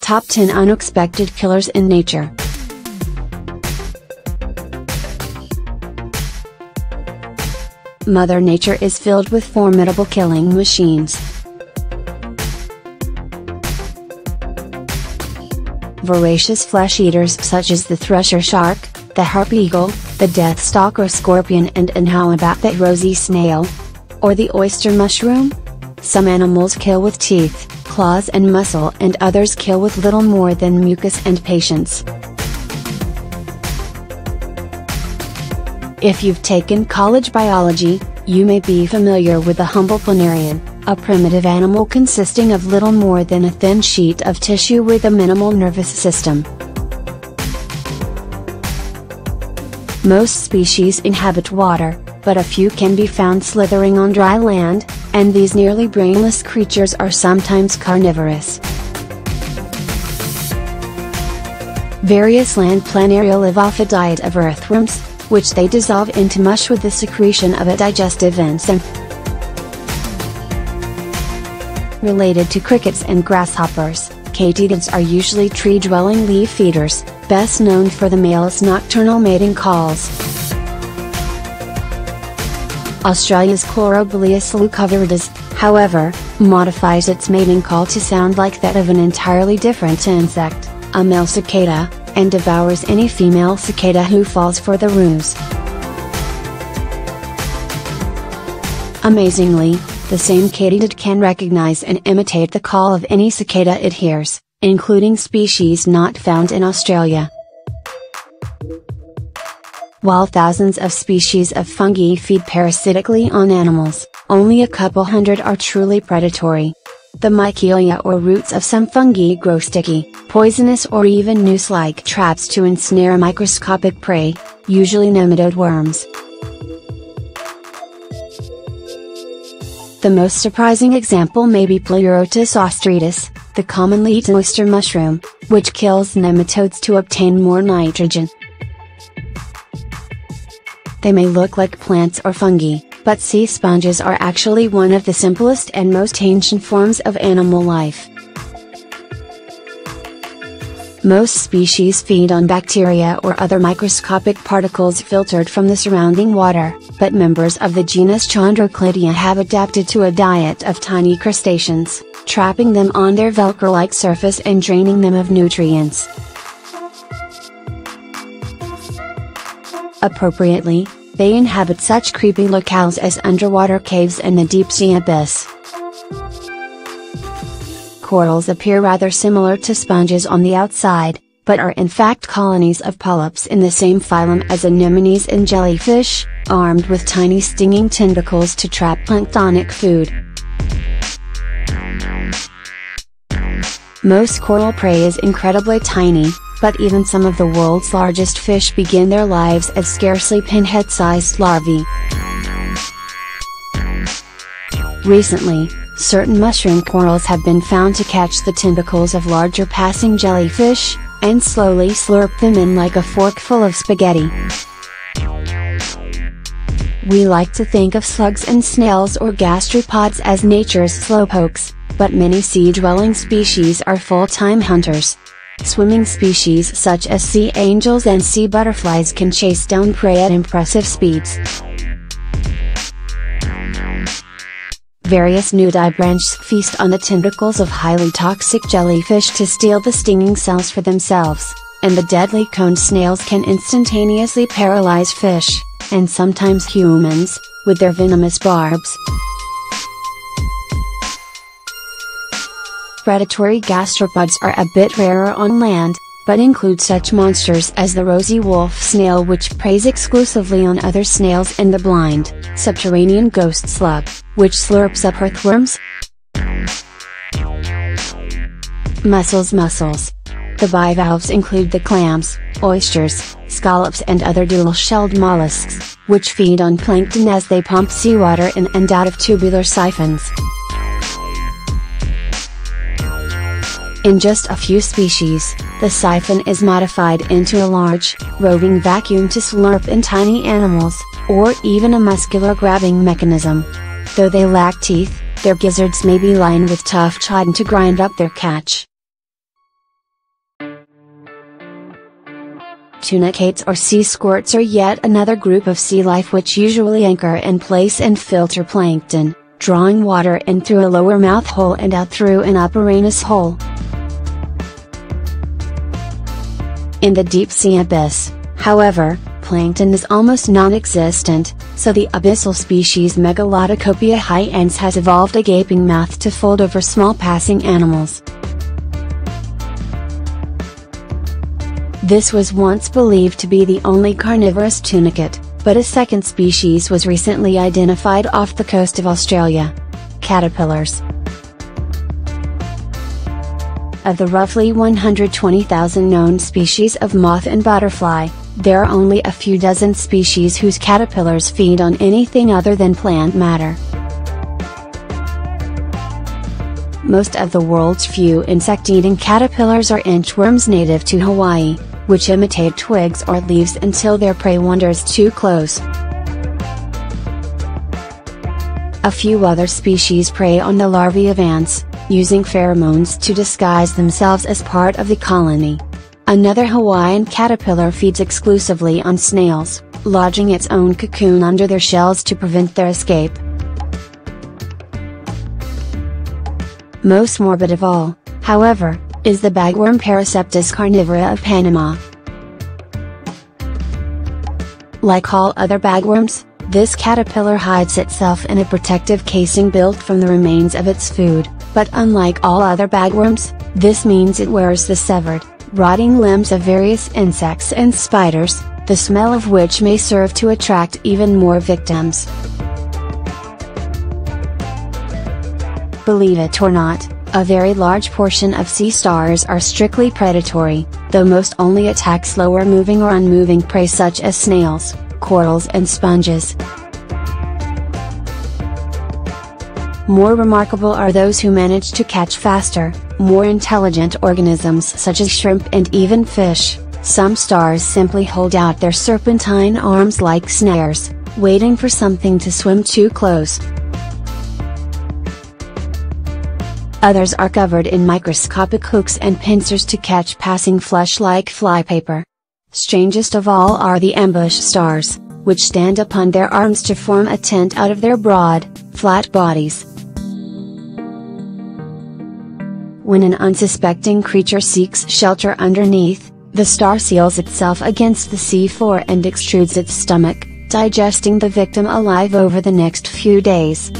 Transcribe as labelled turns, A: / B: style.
A: Top 10 Unexpected Killers in Nature Mother Nature is filled with formidable killing machines. Voracious flesh eaters such as the thresher shark, the harpy eagle, the death stalker scorpion and and how about that rosy snail? Or the oyster mushroom? Some animals kill with teeth, claws and muscle and others kill with little more than mucus and patience. If you've taken college biology, you may be familiar with the humble planarian, a primitive animal consisting of little more than a thin sheet of tissue with a minimal nervous system. Most species inhabit water, but a few can be found slithering on dry land, and these nearly brainless creatures are sometimes carnivorous. Various land planaria live off a diet of earthworms, which they dissolve into mush with the secretion of a digestive enzyme. Related to crickets and grasshoppers, katydids are usually tree-dwelling leaf eaters, best known for the male's nocturnal mating calls. Australia's Chlorobalius leucoviridis, however, modifies its mating call to sound like that of an entirely different insect, a male cicada, and devours any female cicada who falls for the ruse. Amazingly, the same katydid can recognize and imitate the call of any cicada it hears, including species not found in Australia. While thousands of species of fungi feed parasitically on animals, only a couple hundred are truly predatory. The mycelia or roots of some fungi grow sticky, poisonous or even noose-like traps to ensnare microscopic prey, usually nematode worms. The most surprising example may be Pleurotus ostreatus, the commonly eaten oyster mushroom, which kills nematodes to obtain more nitrogen. They may look like plants or fungi, but sea sponges are actually one of the simplest and most ancient forms of animal life. Most species feed on bacteria or other microscopic particles filtered from the surrounding water, but members of the genus Chondrocladia have adapted to a diet of tiny crustaceans, trapping them on their velcro-like surface and draining them of nutrients. Appropriately, they inhabit such creepy locales as underwater caves and the deep sea abyss. Corals appear rather similar to sponges on the outside, but are in fact colonies of polyps in the same phylum as anemones and jellyfish, armed with tiny stinging tentacles to trap planktonic food. Most coral prey is incredibly tiny, but even some of the world's largest fish begin their lives as scarcely pinhead-sized larvae. Recently, certain mushroom corals have been found to catch the tentacles of larger passing jellyfish, and slowly slurp them in like a fork full of spaghetti. We like to think of slugs and snails or gastropods as nature's slowpokes, but many sea-dwelling species are full-time hunters. Swimming species such as sea angels and sea butterflies can chase down prey at impressive speeds. Various nudibranchs feast on the tentacles of highly toxic jellyfish to steal the stinging cells for themselves, and the deadly cone snails can instantaneously paralyze fish, and sometimes humans, with their venomous barbs. Predatory gastropods are a bit rarer on land, but include such monsters as the rosy wolf snail which preys exclusively on other snails and the blind, subterranean ghost slug, which slurps up earthworms. Mussels Mussels. The bivalves include the clams, oysters, scallops and other dual-shelled mollusks, which feed on plankton as they pump seawater in and out of tubular siphons. In just a few species, the siphon is modified into a large, roving vacuum to slurp in tiny animals, or even a muscular grabbing mechanism. Though they lack teeth, their gizzards may be lined with tough chitin to grind up their catch. Tunicates or sea squirts are yet another group of sea life which usually anchor in place and filter plankton, drawing water in through a lower mouth hole and out through an upper anus hole. In the deep sea abyss, however, plankton is almost non-existent, so the abyssal species Megalodicopia hyensis has evolved a gaping mouth to fold over small passing animals. This was once believed to be the only carnivorous tunicate, but a second species was recently identified off the coast of Australia. Caterpillars. Of the roughly 120,000 known species of moth and butterfly, there are only a few dozen species whose caterpillars feed on anything other than plant matter. Most of the world's few insect-eating caterpillars are inchworms native to Hawaii, which imitate twigs or leaves until their prey wanders too close. A few other species prey on the larvae of ants, using pheromones to disguise themselves as part of the colony. Another Hawaiian caterpillar feeds exclusively on snails, lodging its own cocoon under their shells to prevent their escape. Most morbid of all, however, is the bagworm Perisceptis carnivora of Panama. Like all other bagworms, this caterpillar hides itself in a protective casing built from the remains of its food, but unlike all other bagworms, this means it wears the severed, rotting limbs of various insects and spiders, the smell of which may serve to attract even more victims. Believe it or not, a very large portion of sea stars are strictly predatory, though most only attack slower moving or unmoving prey such as snails, corals and sponges. More remarkable are those who manage to catch faster, more intelligent organisms such as shrimp and even fish. Some stars simply hold out their serpentine arms like snares, waiting for something to swim too close. Others are covered in microscopic hooks and pincers to catch passing flesh like flypaper. Strangest of all are the ambush stars, which stand upon their arms to form a tent out of their broad, flat bodies. When an unsuspecting creature seeks shelter underneath, the star seals itself against the sea floor and extrudes its stomach, digesting the victim alive over the next few days.